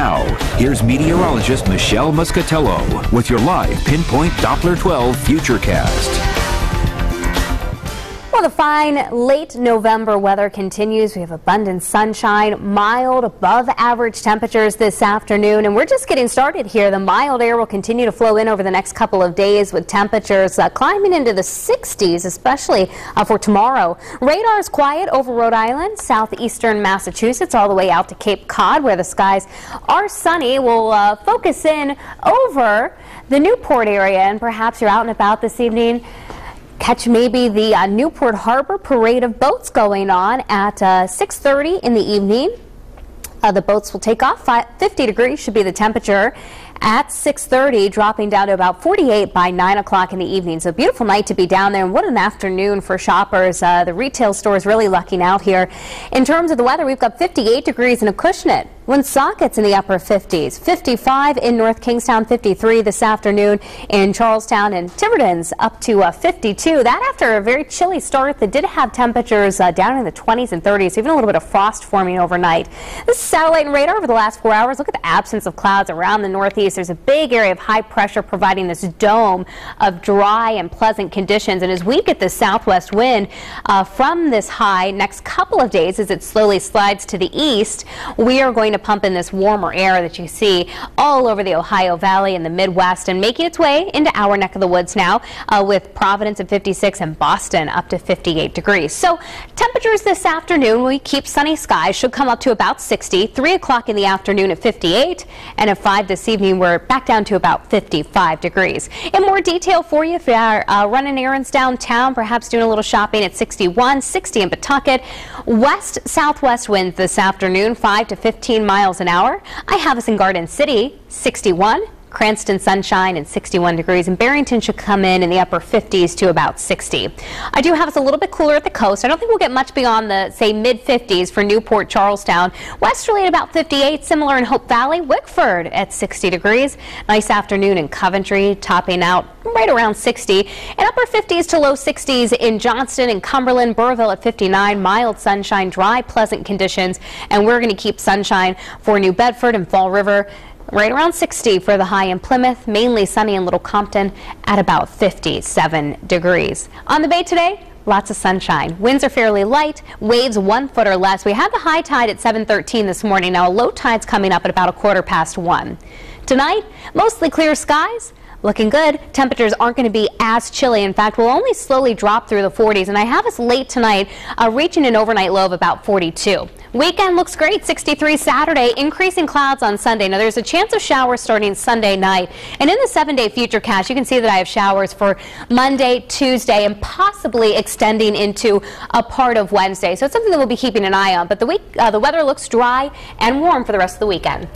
Now, here's meteorologist Michelle Muscatello with your live Pinpoint Doppler 12 Futurecast. Well, the fine late November weather continues. We have abundant sunshine, mild above average temperatures this afternoon, and we're just getting started here. The mild air will continue to flow in over the next couple of days with temperatures uh, climbing into the 60s, especially uh, for tomorrow. Radar is quiet over Rhode Island, southeastern Massachusetts, all the way out to Cape Cod, where the skies are sunny. We'll uh, focus in over the Newport area, and perhaps you're out and about this evening catch maybe the uh, Newport Harbor parade of boats going on at uh, 6.30 in the evening. Uh, the boats will take off. 50 degrees should be the temperature at 6.30, dropping down to about 48 by 9 o'clock in the evening. So beautiful night to be down there, and what an afternoon for shoppers. Uh, the retail stores really lucking out here. In terms of the weather, we've got 58 degrees in Acushnet. Woonsocket's in the upper 50s. 55 in North Kingstown, 53 this afternoon in Charlestown and Tiverton's up to uh, 52. That after a very chilly start that did have temperatures uh, down in the 20s and 30s, even a little bit of frost forming overnight. This is satellite and radar over the last four hours. Look at the absence of clouds around the northeast. There's a big area of high pressure providing this dome of dry and pleasant conditions. And as we get the southwest wind uh, from this high next couple of days as it slowly slides to the east, we are going to pump in this warmer air that you see all over the Ohio Valley and the Midwest and making its way into our neck of the woods now uh, with Providence at 56 and Boston up to 58 degrees. So temperatures this afternoon, we keep sunny skies, should come up to about 60, 3 o'clock in the afternoon at 58, and at 5 this evening we're back down to about 55 degrees. In more detail for you, if you are uh, running errands downtown, perhaps doing a little shopping at 61, 60 in Pawtucket, west-southwest winds this afternoon, 5 to 15 miles an hour. I have us in Garden City, 61. Cranston sunshine and 61 degrees, and Barrington should come in in the upper 50s to about 60. I do have us a little bit cooler at the coast. I don't think we'll get much beyond the, say, mid 50s for Newport, Charlestown. Westerly at about 58, similar in Hope Valley. Wickford at 60 degrees. Nice afternoon in Coventry, topping out right around 60. And upper 50s to low 60s in Johnston and Cumberland, Burrillville at 59. Mild sunshine, dry, pleasant conditions. And we're going to keep sunshine for New Bedford and Fall River right around 60 for the high in Plymouth, mainly sunny in Little Compton at about 57 degrees. On the bay today, Lots of sunshine. Winds are fairly light. Waves one foot or less. We had the high tide at 7:13 this morning. Now a low tide's coming up at about a quarter past one. Tonight, mostly clear skies. Looking good. Temperatures aren't going to be as chilly. In fact, we'll only slowly drop through the 40s. And I have us late tonight uh, reaching an overnight low of about 42. Weekend looks great. 63 Saturday. Increasing clouds on Sunday. Now, there's a chance of showers starting Sunday night. And in the seven-day Futurecast, you can see that I have showers for Monday, Tuesday, and possibly extending into a part of Wednesday. So it's something that we'll be keeping an eye on. But the week, uh, the weather looks dry and warm for the rest of the weekend.